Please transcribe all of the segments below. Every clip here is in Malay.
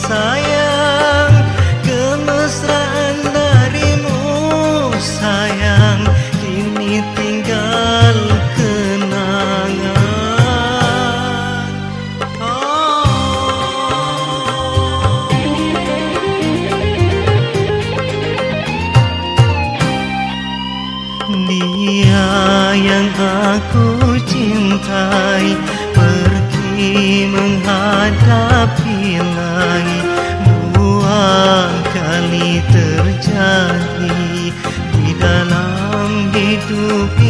Sai Thank you.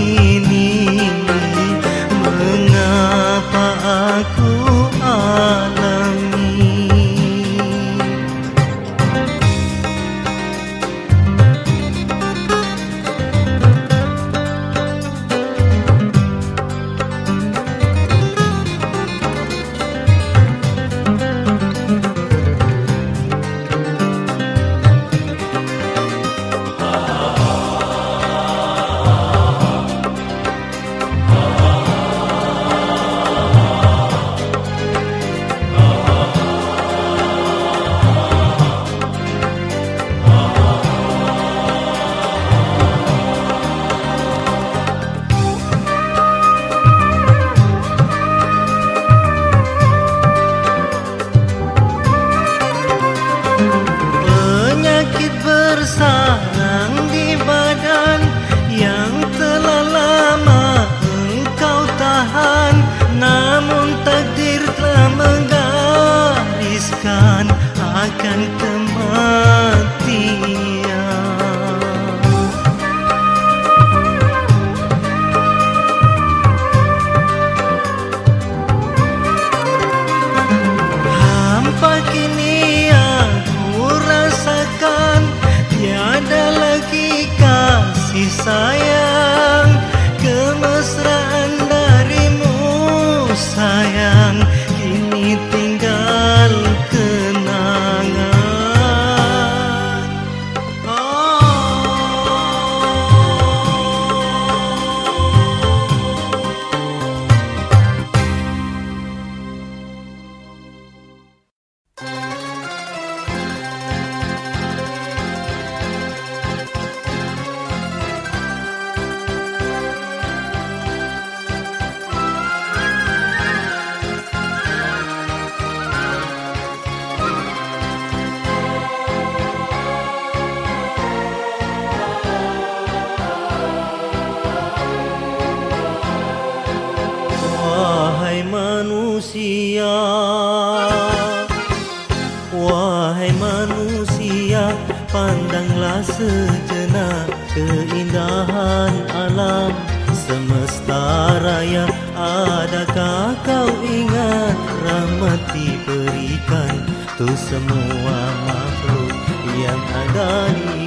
sejenak keindahan alam semesta raya. Adakah kau ingat rahmat diberikan tu semua makhluk yang ada di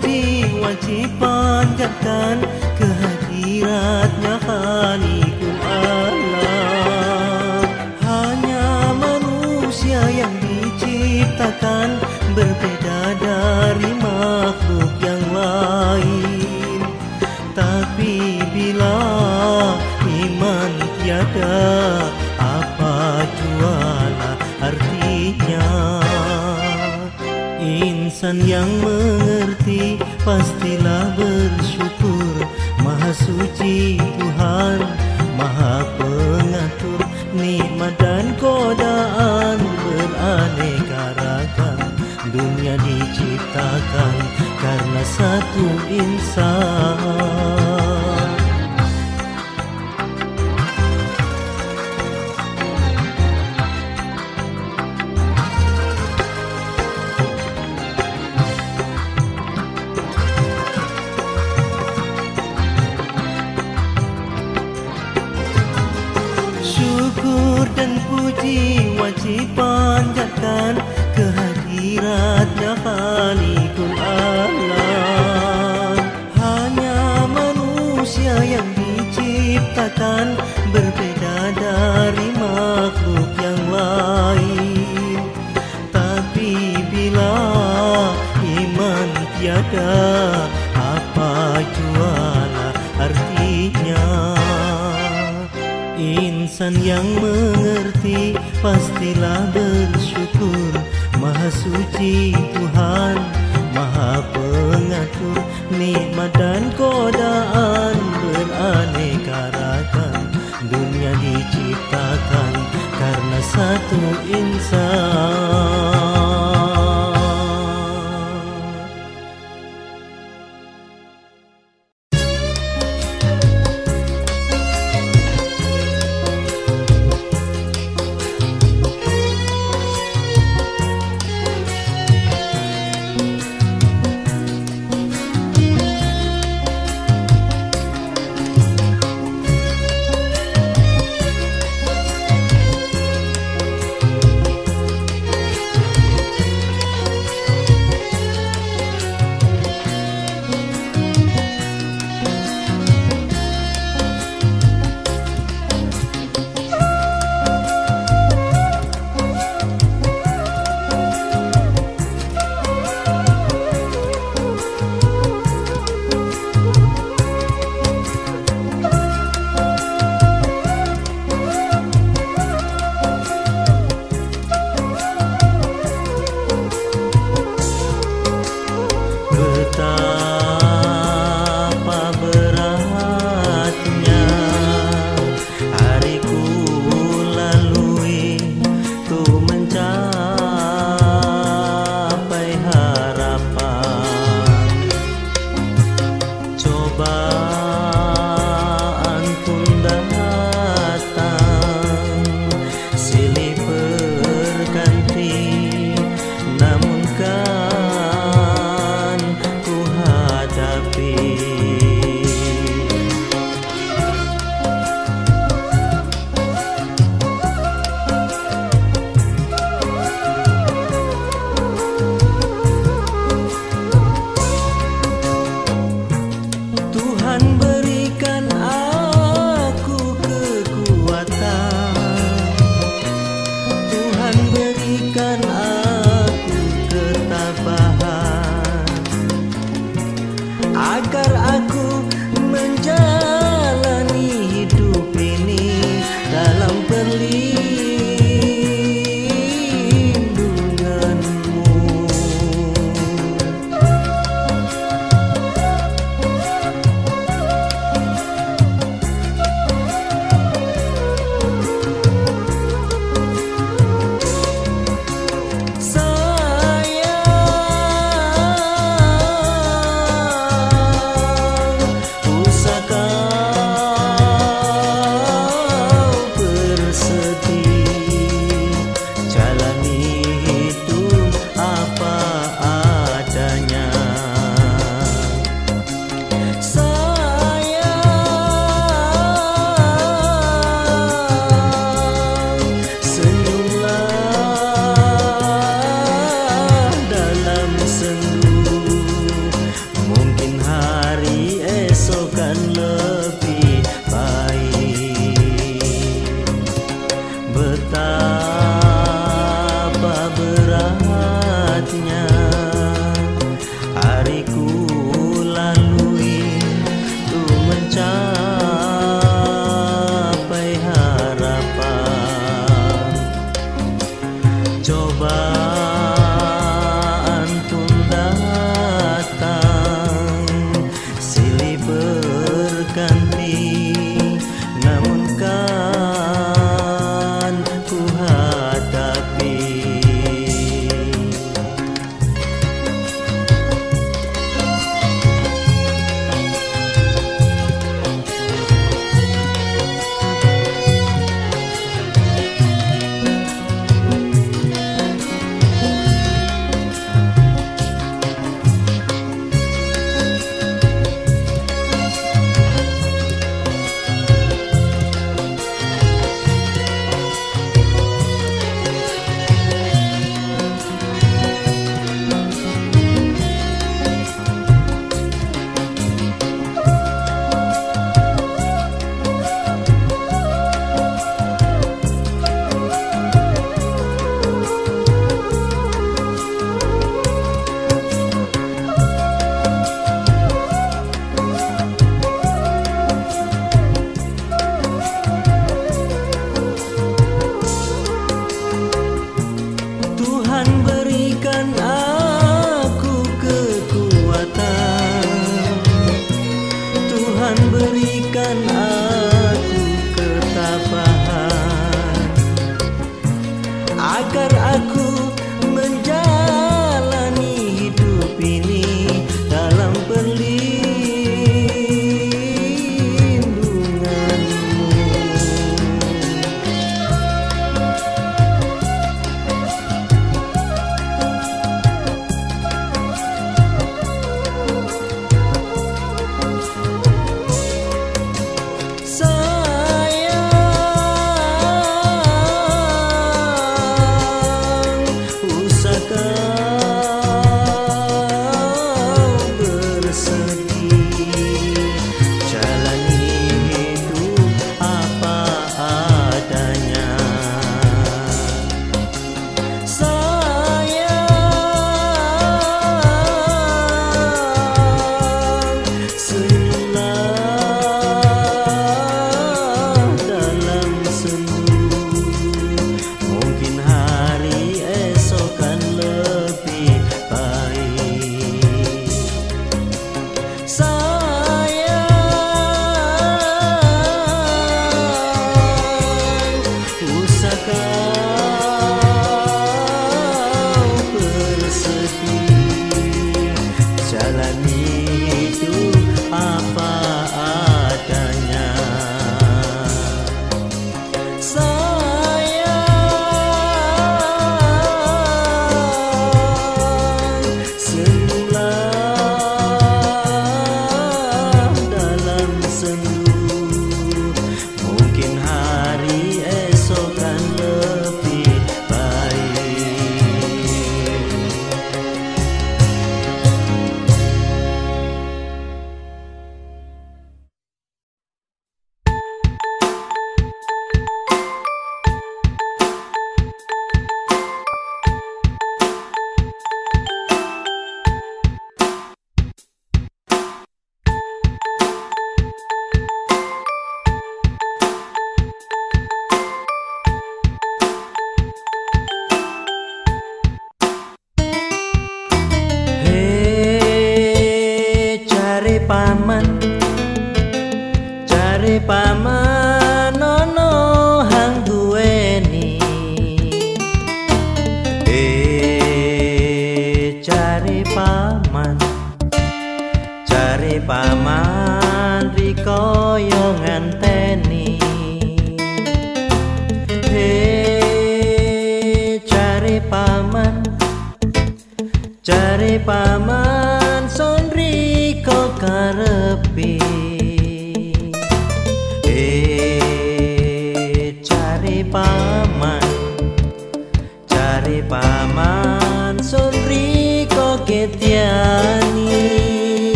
jadi wajib panjatkan kehadiratnya kali. Suci Tuhan Maha pengatur nikmat dan godaan beraneka ragam. Dunia diciptakan karena satu insan wajib panjatkan kehadiratnya Khalikul Alam. Hanya manusia yang diciptakan berbeda dari makhluk yang lain. Tapi bila iman tiada apa jualah artinya? Insan yang mengerti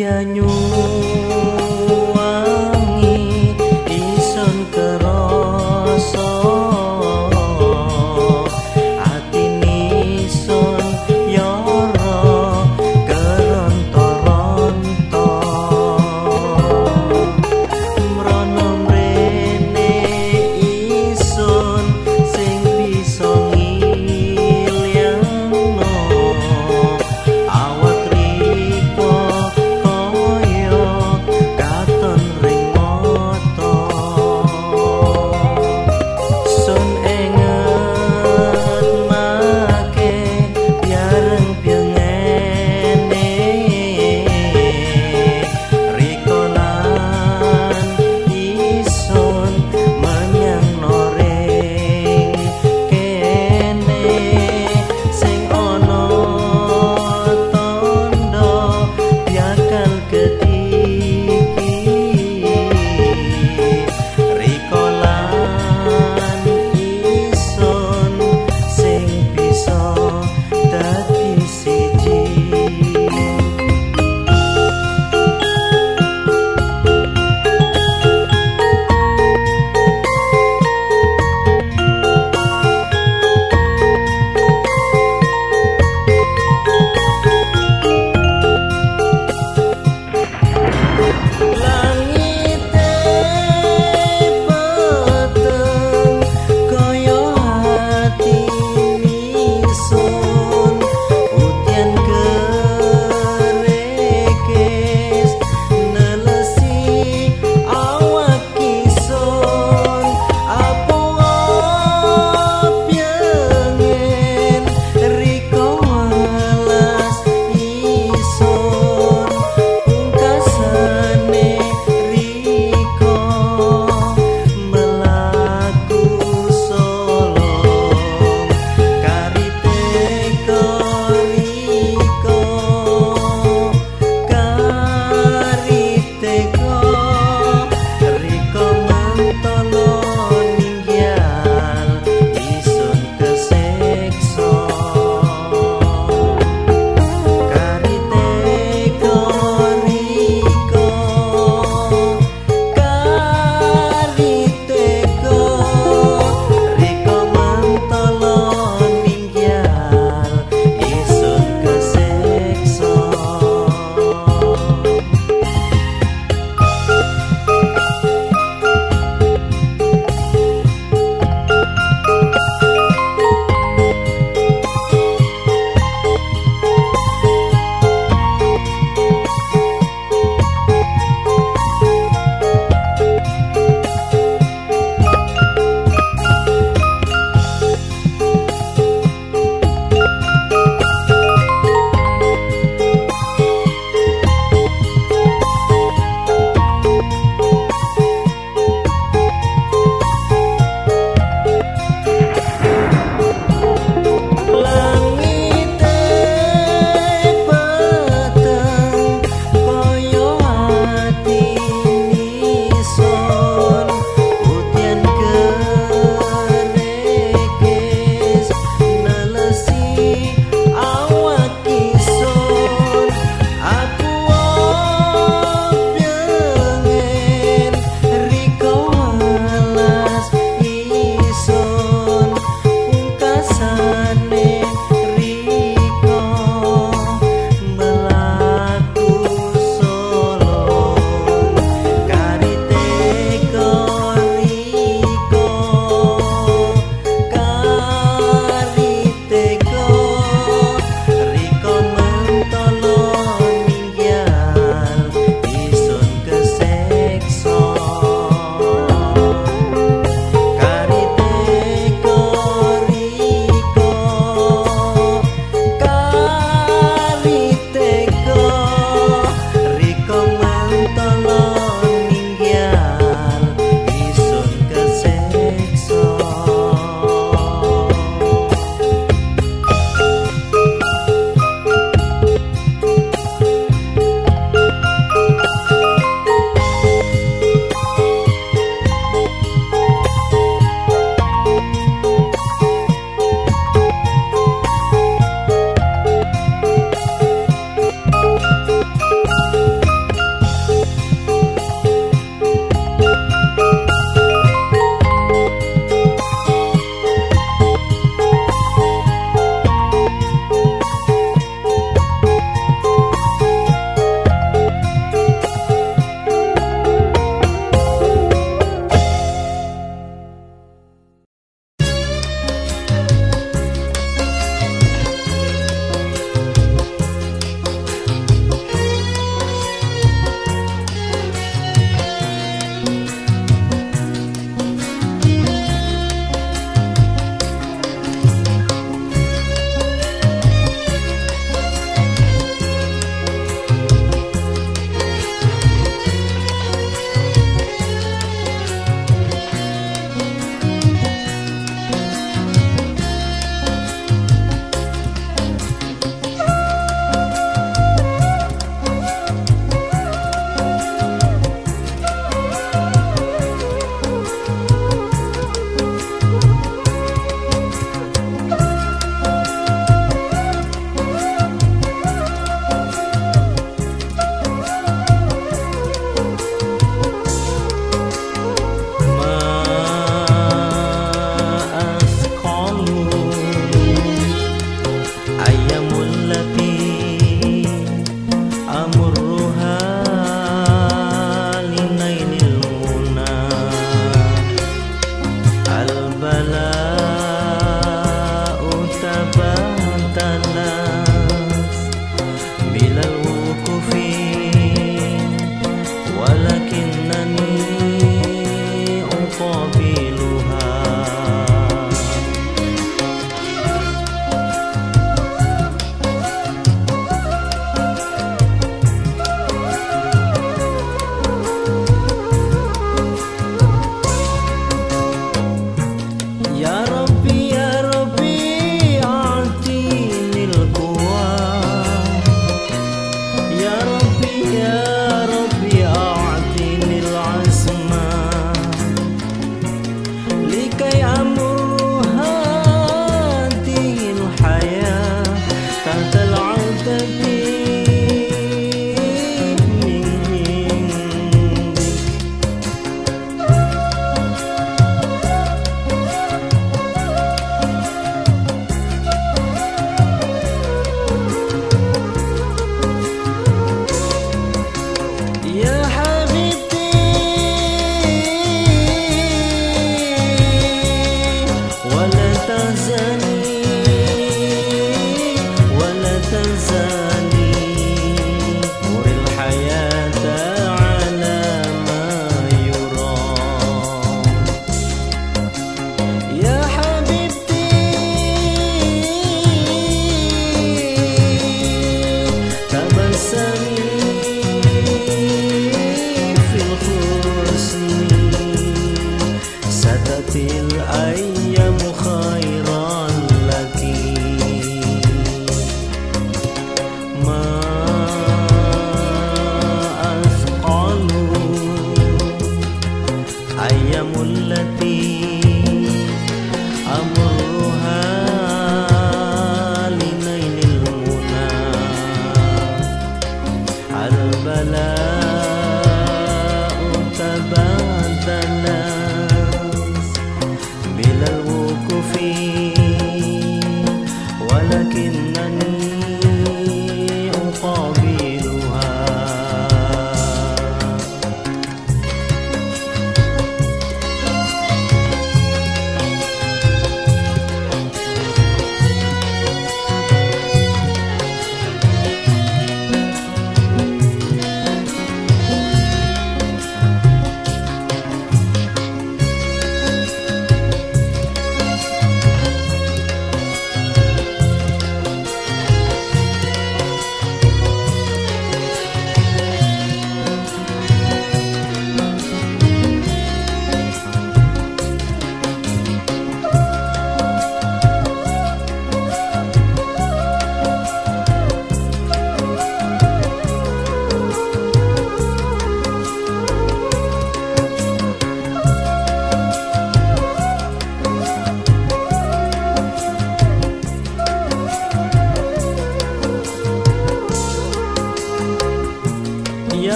dia nyuruh.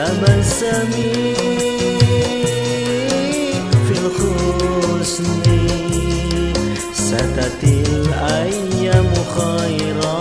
taman semi fil khusni satatil ayyam khairan.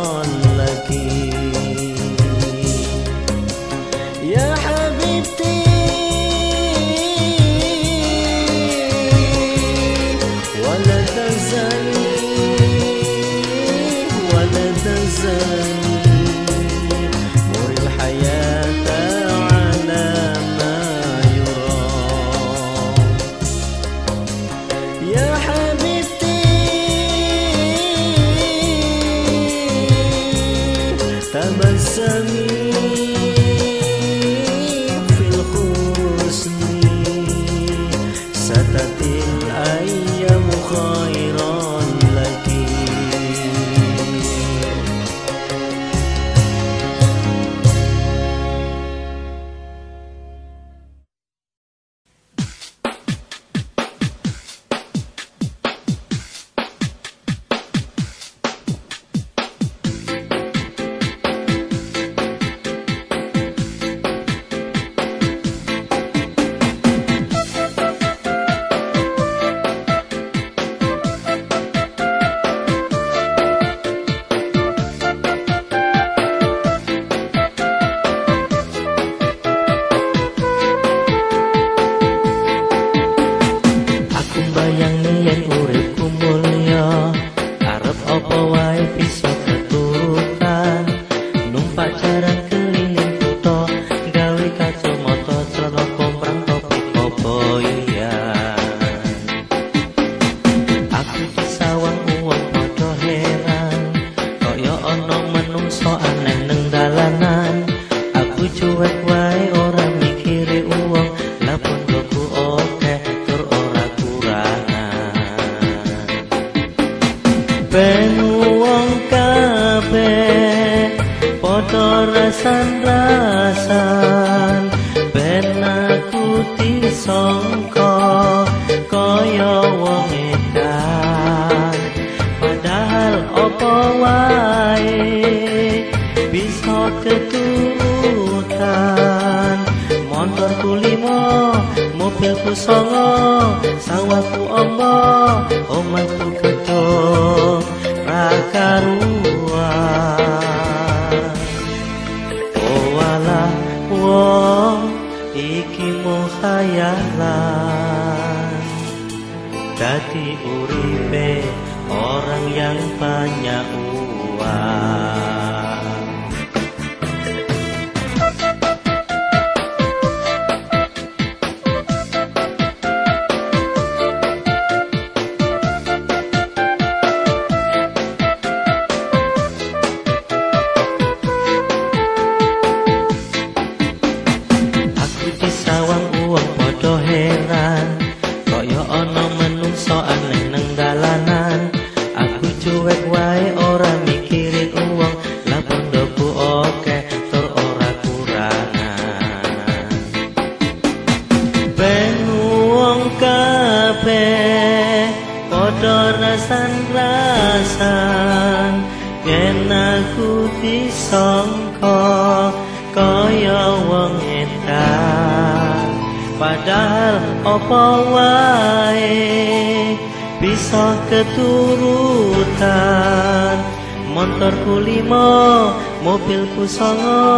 Oh.